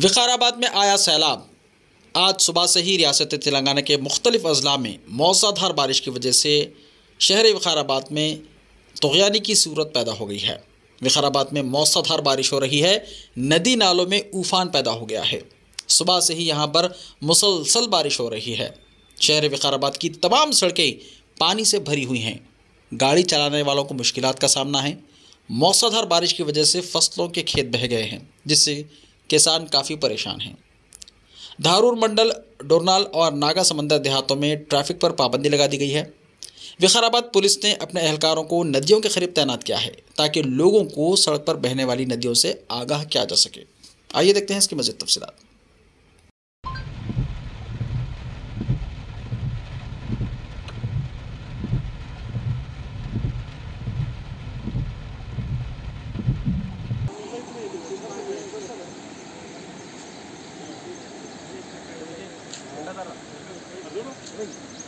विकाराबाद में आया सैलाब। आज सुबह से ही रियासत तेलंगाना के मुख्तलिफ़ अजला में मौसाधार बारिश की वजह से शहर विकाराबाद में तोगयानी की सूरत पैदा हो गई है। विकाराबाद में मौसाधार बारिश हो रही है, नदी नालों में उफान पैदा हो गया है। सुबह से ही यहाँ पर मुसलसल बारिश हो रही है। शहर विकाराबाद की तमाम सड़कें पानी से भरी हुई हैं। गाड़ी चलाने वालों को मुश्किल का सामना है। मौसाधार बारिश की वजह से फ़सलों के खेत बह गए हैं, जिससे किसान काफ़ी परेशान हैं। धारूर मंडल, डोरनाल और नागा समंदर देहातों में ट्रैफ़िक पर पाबंदी लगा दी गई है। विकाराबाद पुलिस ने अपने एहलकारों को नदियों के करीब तैनात किया है, ताकि लोगों को सड़क पर बहने वाली नदियों से आगाह किया जा सके। आइए देखते हैं इसकी मज़ीद तफसीत perra.